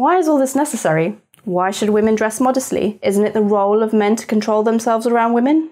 Why is all this necessary? Why should women dress modestly? Isn't it the role of men to control themselves around women?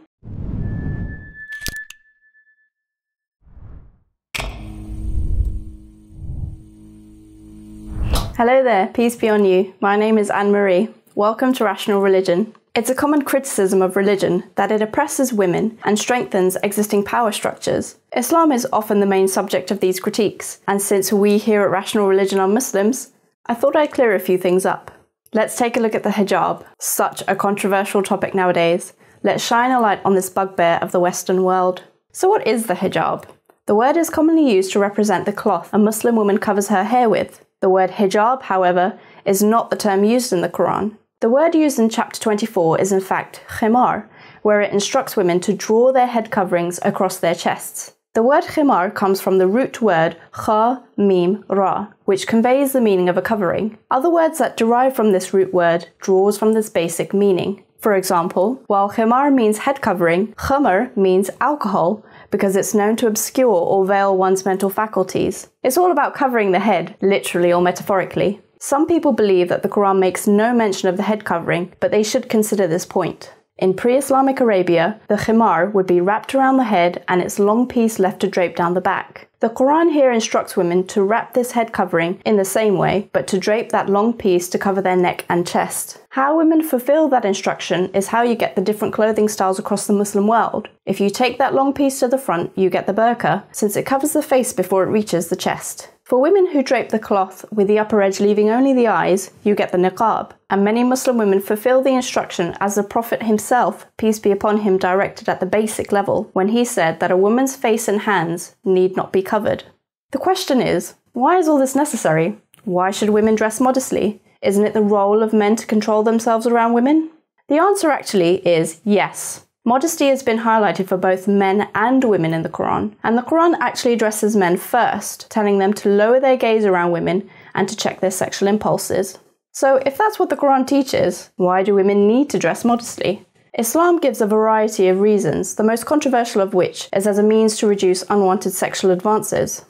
Hello there, peace be on you. My name is Anne Marie. Welcome to Rational Religion. It's a common criticism of religion that it oppresses women and strengthens existing power structures. Islam is often the main subject of these critiques, and since we here at Rational Religion are Muslims, I thought I'd clear a few things up. Let's take a look at the hijab, such a controversial topic nowadays. Let's shine a light on this bugbear of the Western world. So, what is the hijab? The word is commonly used to represent the cloth a Muslim woman covers her hair with. The word hijab, however, is not the term used in the Quran. The word used in chapter 24 is in fact khimar, where it instructs women to draw their head coverings across their chests. The word khimar comes from the root word kha, mim, ra, which conveys the meaning of a covering. Other words that derive from this root word draws from this basic meaning. For example, while khimar means head covering, khamr means alcohol because it's known to obscure or veil one's mental faculties. It's all about covering the head, literally or metaphorically. Some people believe that the Quran makes no mention of the head covering, but they should consider this point. In pre Islamic Arabia, the khimar would be wrapped around the head and its long piece left to drape down the back. The Quran here instructs women to wrap this head covering in the same way, but to drape that long piece to cover their neck and chest. How women fulfill that instruction is how you get the different clothing styles across the Muslim world. If you take that long piece to the front, you get the burqa, since it covers the face before it reaches the chest. For women who drape the cloth with the upper edge leaving only the eyes, you get the niqab. And many Muslim women fulfill the instruction as the Prophet himself, peace be upon him, directed at the basic level when he said that a woman's face and hands need not be covered. The question is, why is all this necessary? Why should women dress modestly? Isn't it the role of men to control themselves around women? The answer actually is yes. Modesty has been highlighted for both men and women in the Quran, and the Quran actually addresses men first, telling them to lower their gaze around women and to check their sexual impulses. So, if that's what the Quran teaches, why do women need to dress modestly? Islam gives a variety of reasons, the most controversial of which is as a means to reduce unwanted sexual advances.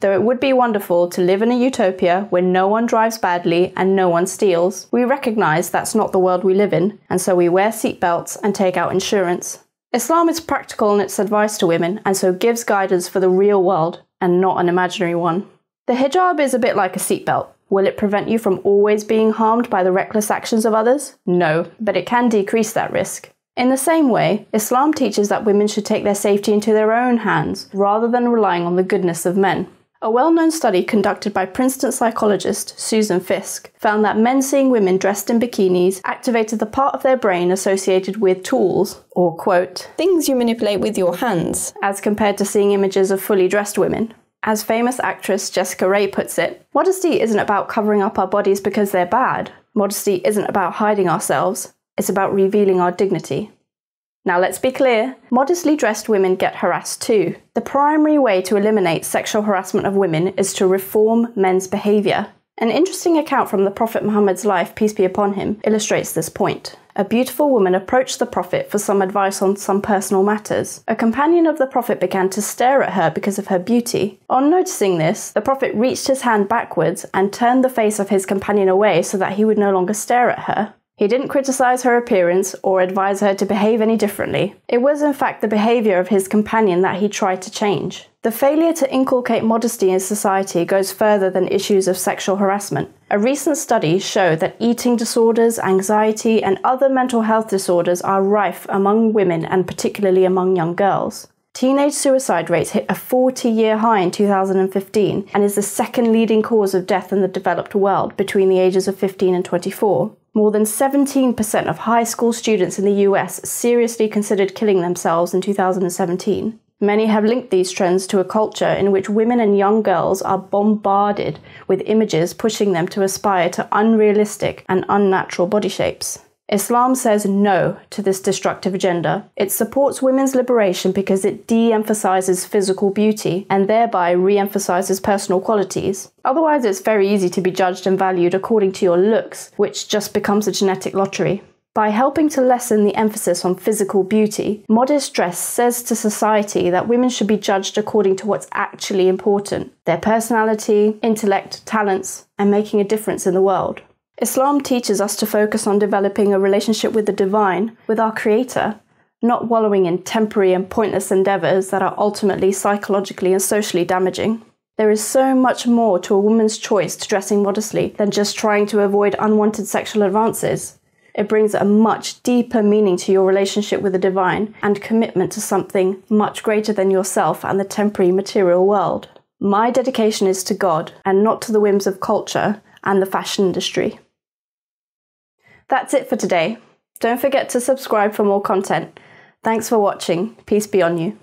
Though it would be wonderful to live in a utopia where no one drives badly and no one steals, we recognise that's not the world we live in, and so we wear seatbelts and take out insurance. Islam is practical in its advice to women and so gives guidance for the real world and not an imaginary one. The hijab is a bit like a seatbelt. Will it prevent you from always being harmed by the reckless actions of others? No, but it can decrease that risk. In the same way, Islam teaches that women should take their safety into their own hands rather than relying on the goodness of men. A well known study conducted by Princeton psychologist Susan Fiske found that men seeing women dressed in bikinis activated the part of their brain associated with tools, or quote, things you manipulate with your hands, as compared to seeing images of fully dressed women. As famous actress Jessica Rey puts it, modesty isn't about covering up our bodies because they're bad. Modesty isn't about hiding ourselves, it's about revealing our dignity. Now let's be clear, modestly dressed women get harassed too. The primary way to eliminate sexual harassment of women is to reform men's behaviour. An interesting account from the Prophet Muhammad's life, peace be upon him, illustrates this point. A beautiful woman approached the Prophet for some advice on some personal matters. A companion of the Prophet began to stare at her because of her beauty. On noticing this, the Prophet reached his hand backwards and turned the face of his companion away so that he would no longer stare at her. He didn't criticize her appearance or advise her to behave any differently. It was, in fact, the behavior of his companion that he tried to change. The failure to inculcate modesty in society goes further than issues of sexual harassment. A recent study showed that eating disorders, anxiety, and other mental health disorders are rife among women and particularly among young girls. Teenage suicide rates hit a 40 year high in 2015 and is the second leading cause of death in the developed world between the ages of 15 and 24. More than 17% of high school students in the US seriously considered killing themselves in 2017. Many have linked these trends to a culture in which women and young girls are bombarded with images pushing them to aspire to unrealistic and unnatural body shapes. Islam says no to this destructive agenda. It supports women's liberation because it de emphasizes physical beauty and thereby re emphasizes personal qualities. Otherwise, it's very easy to be judged and valued according to your looks, which just becomes a genetic lottery. By helping to lessen the emphasis on physical beauty, modest dress says to society that women should be judged according to what's actually important their personality, intellect, talents, and making a difference in the world. Islam teaches us to focus on developing a relationship with the divine, with our Creator, not wallowing in temporary and pointless endeavours that are ultimately psychologically and socially damaging. There is so much more to a woman's choice to dressing modestly than just trying to avoid unwanted sexual advances. It brings a much deeper meaning to your relationship with the divine and commitment to something much greater than yourself and the temporary material world. My dedication is to God and not to the whims of culture and the fashion industry. That's it for today. Don't forget to subscribe for more content. Thanks for watching. Peace be on you.